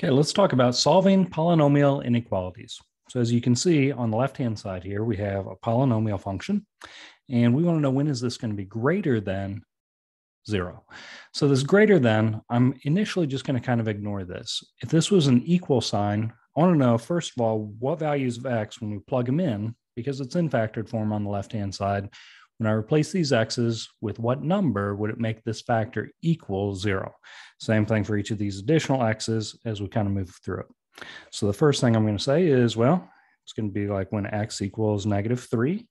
Okay, let's talk about solving polynomial inequalities. So as you can see on the left-hand side here, we have a polynomial function, and we want to know when is this going to be greater than zero. So this greater than, I'm initially just going to kind of ignore this. If this was an equal sign, I want to know, first of all, what values of x when we plug them in, because it's in factored form on the left-hand side, when I replace these x's with what number would it make this factor equal zero? Same thing for each of these additional x's as we kind of move through it. So the first thing I'm going to say is, well, it's going to be like when x equals negative 3,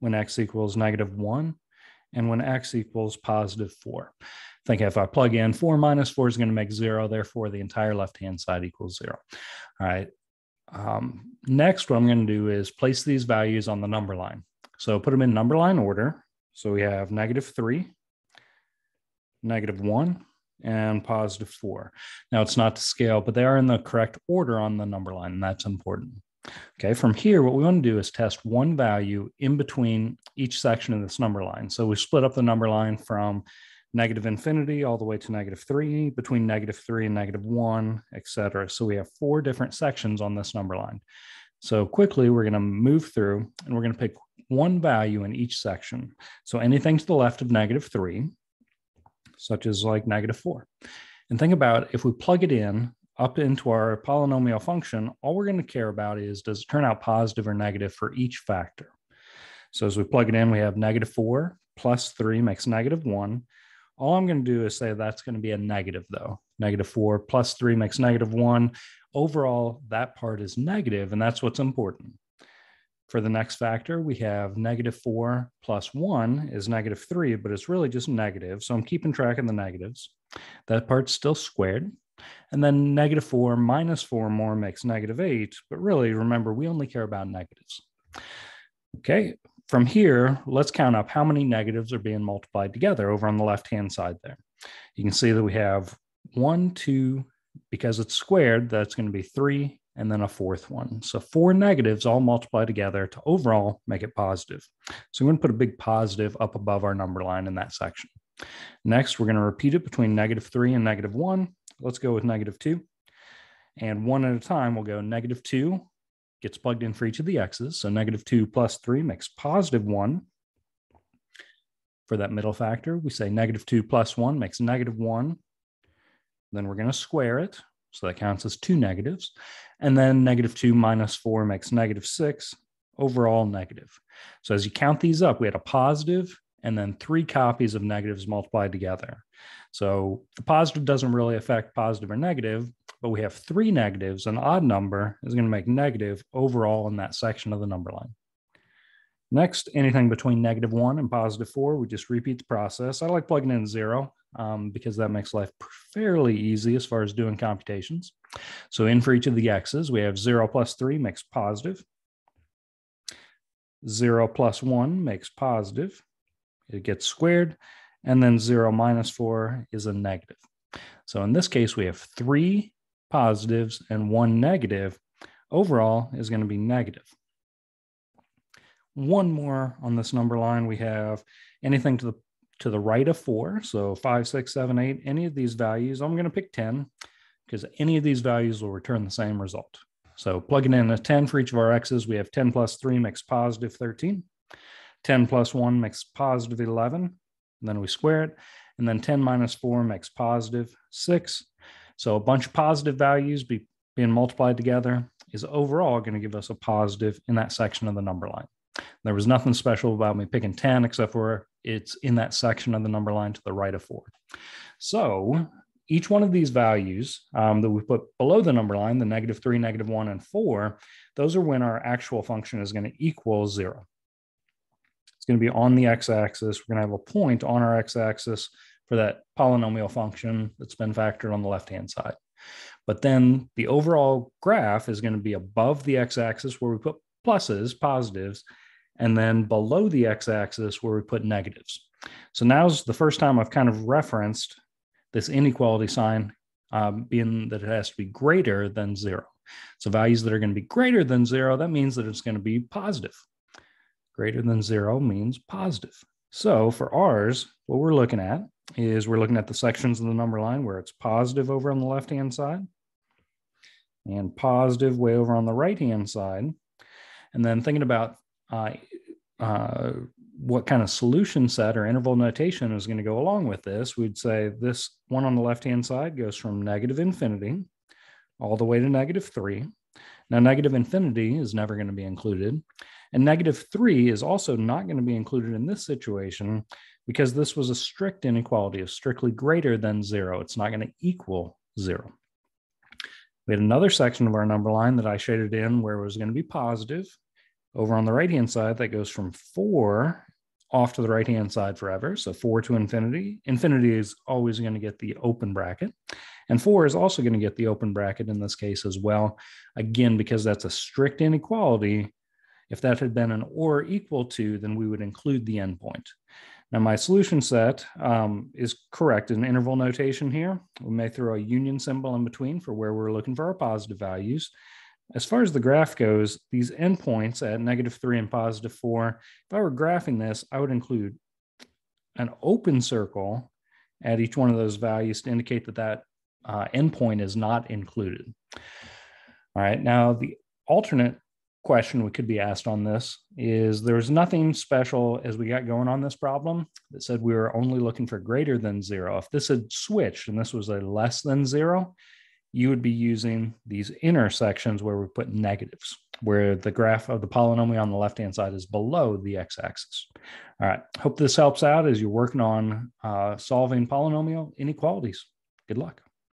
when x equals negative 1, and when x equals positive 4. Think if I plug in 4 minus 4 is going to make 0, therefore the entire left-hand side equals 0. All right. Um, next, what I'm going to do is place these values on the number line. So put them in number line order. So we have negative three, negative one, and positive four. Now it's not to scale, but they are in the correct order on the number line, and that's important. Okay, from here, what we want to do is test one value in between each section of this number line. So we split up the number line from negative infinity all the way to negative three, between negative three and negative one, et cetera. So we have four different sections on this number line. So quickly, we're going to move through and we're going to pick one value in each section. So anything to the left of negative three, such as like negative four. And think about if we plug it in up into our polynomial function, all we're going to care about is does it turn out positive or negative for each factor. So as we plug it in, we have negative four plus three makes negative one. All I'm going to do is say that's going to be a negative though. Negative four plus three makes negative one. Overall, that part is negative, and that's what's important. For the next factor, we have negative 4 plus 1 is negative 3, but it's really just negative. So I'm keeping track of the negatives. That part's still squared. And then negative 4 minus 4 more makes negative 8. But really, remember, we only care about negatives. Okay, from here, let's count up how many negatives are being multiplied together over on the left-hand side there. You can see that we have 1, 2, because it's squared, that's going to be 3, and then a fourth one. So four negatives all multiply together to overall make it positive. So we're going to put a big positive up above our number line in that section. Next, we're going to repeat it between negative three and negative one. Let's go with negative two. And one at a time, we'll go negative two gets plugged in for each of the x's. So negative two plus three makes positive one. For that middle factor, we say negative two plus one makes negative one. Then we're going to square it. So that counts as two negatives. And then negative two minus four makes negative six, overall negative. So as you count these up, we had a positive and then three copies of negatives multiplied together. So the positive doesn't really affect positive or negative, but we have three negatives. An odd number is going to make negative overall in that section of the number line. Next, anything between negative one and positive four, we just repeat the process. I like plugging in zero um, because that makes life fairly easy as far as doing computations. So in for each of the x's, we have 0 plus 3 makes positive. 0 plus 1 makes positive. It gets squared. And then 0 minus 4 is a negative. So in this case, we have three positives and one negative. Overall is going to be negative. One more on this number line, we have anything to the to the right of four. So five, six, seven, eight, any of these values, I'm going to pick 10 because any of these values will return the same result. So plugging in a 10 for each of our x's, we have 10 plus 3 makes positive 13. 10 plus 1 makes positive 11. And then we square it. And then 10 minus 4 makes positive 6. So a bunch of positive values be, being multiplied together is overall going to give us a positive in that section of the number line. There was nothing special about me picking 10 except for it's in that section of the number line to the right of 4. So each one of these values um, that we put below the number line, the negative 3, negative 1, and 4, those are when our actual function is going to equal 0. It's going to be on the x-axis. We're going to have a point on our x-axis for that polynomial function that's been factored on the left-hand side. But then the overall graph is going to be above the x-axis where we put pluses, positives, and then below the x-axis where we put negatives. So now's the first time I've kind of referenced this inequality sign um, being that it has to be greater than zero. So values that are going to be greater than zero, that means that it's going to be positive. Greater than zero means positive. So for ours, what we're looking at is we're looking at the sections of the number line where it's positive over on the left-hand side. and positive way over on the right-hand side. And then thinking about uh, uh, what kind of solution set or interval notation is going to go along with this, we'd say this one on the left-hand side goes from negative infinity all the way to negative 3. Now, negative infinity is never going to be included. And negative 3 is also not going to be included in this situation because this was a strict inequality of strictly greater than 0. It's not going to equal 0. We had another section of our number line that I shaded in where it was going to be positive. Over on the right-hand side, that goes from 4 off to the right-hand side forever. So 4 to infinity. Infinity is always going to get the open bracket. And 4 is also going to get the open bracket in this case as well. Again, because that's a strict inequality, if that had been an or equal to, then we would include the endpoint. Now my solution set um, is correct in interval notation here. We may throw a union symbol in between for where we're looking for our positive values. As far as the graph goes, these endpoints at negative three and positive four, if I were graphing this, I would include an open circle at each one of those values to indicate that that uh, endpoint is not included. All right, now the alternate question we could be asked on this is there's nothing special as we got going on this problem that said we were only looking for greater than zero. If this had switched and this was a less than zero, you would be using these intersections where we put negatives, where the graph of the polynomial on the left-hand side is below the x-axis. All right, hope this helps out as you're working on uh, solving polynomial inequalities. Good luck.